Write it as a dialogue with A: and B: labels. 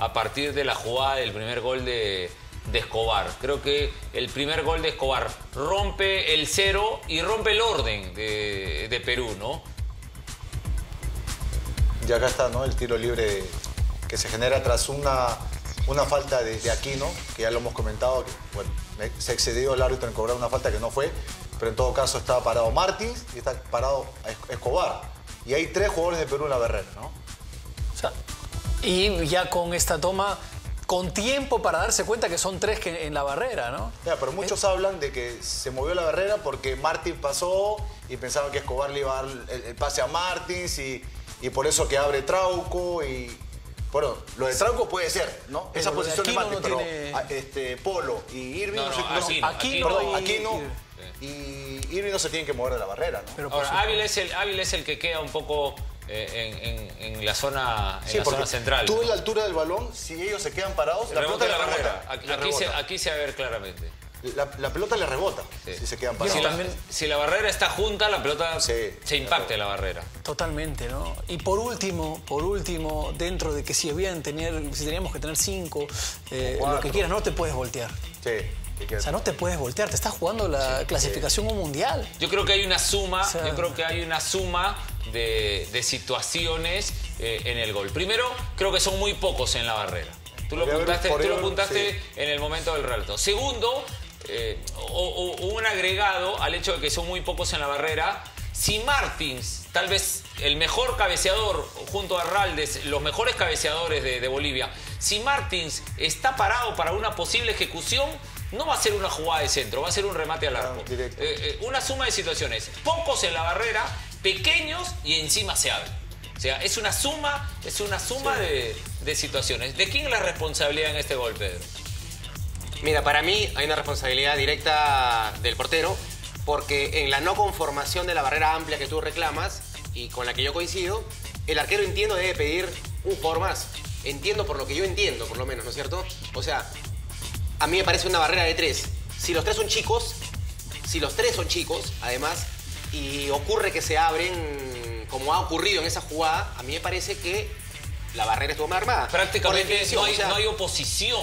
A: a partir de la jugada del primer gol de, de Escobar. Creo que el primer gol de Escobar rompe el cero y rompe el orden de, de Perú, ¿no?
B: Y acá está, ¿no? El tiro libre que se genera tras una, una falta de, de Aquino, que ya lo hemos comentado, que bueno, se excedió el árbitro en cobrar una falta que no fue, pero en todo caso estaba parado Martins y está parado Es- Escobar. Y hay tres jugadores de Perú en la barrera, ¿no?
C: O sea, y ya con esta toma, con tiempo para darse cuenta que son tres que en la barrera, ¿no?
B: Ya, pero muchos hablan de que se movió la barrera porque Martins pasó y pensaban que Escobar le iba a dar el, el pase a Martins y, y por eso que abre Trauco y... Bueno, lo de Trauco puede ser, ¿no?
C: Pero
B: Esa
C: de
B: posición de Martins,
C: no
B: pero
C: tiene-
B: a- este, Polo y Irving...
A: No, no,
B: se-
A: Aquino,
C: y-
B: Aquino y Irving no se tienen que mover de la barrera, ¿no?
C: Pero
A: Ahora. Ávila es, el, Ávila es el que queda un poco en, en- en la zona, en
B: Sí,
A: la zona central.
B: tú
A: ¿no?
B: ves la altura del balón, si ellos se quedan parados, la pelota le
A: la
B: rebota.
A: barrera. Aquí,
B: le
A: se,
B: rebota.
A: aquí se va a ver claramente.
B: La, la pelota le rebota
A: Sí.
B: si se quedan
A: Si
B: parados.
A: la, si la barrera está junta, la pelota
B: Sí,
A: se impacta en la barrera.
C: Totalmente, ¿no? Y por último, por último, dentro de que si habían tener, si teníamos que tener cinco, eh,
B: O
C: lo que quieras, no te puedes voltear.
B: Sí,
C: O sea, no te puedes voltear, te estás jugando la clasificación un mundial.
A: Yo creo que hay una suma,
C: sea-
A: yo creo que hay una suma de, de situaciones eh, en el gol. Primero, creo que son muy pocos en la barrera. Tú lo apuntaste, tú lo
B: haber-
A: apuntaste
B: sí.
A: en el momento del relato. Segundo, eh, o- o- un agregado al hecho de que son muy pocos en la barrera. Si Martins, tal vez el mejor cabeceador junto a Raldes, los mejores cabeceadores de, de Bolivia, si Martins está parado para una posible ejecución, no va a ser una jugada de centro, va a ser un remate al arco.
B: Ah, directo.
A: Eh, eh, una suma de situaciones. Pocos en la barrera, pequeños y encima se abre. O sea, es una suma, es una suma de, de situaciones. ¿De quién es la responsabilidad en este gol, Pedro?
D: Mira, para mí hay una responsabilidad directa del portero, porque en la no conformación de la barrera amplia que tú reclamas y con la que yo coincido, el arquero entiendo debe pedir un jugador más. Entiendo por lo que yo entiendo, por lo menos, ¿no es cierto? O sea, a mí me parece una barrera de tres. Si los tres son chicos, si los tres son chicos, además, y ocurre que se abren, como ha ocurrido en esa jugada, a mí me parece que la barrera estuvo mal armada.
A: Prácticamente
D: definición,
A: no hay,
D: o sea,
A: no hay oposición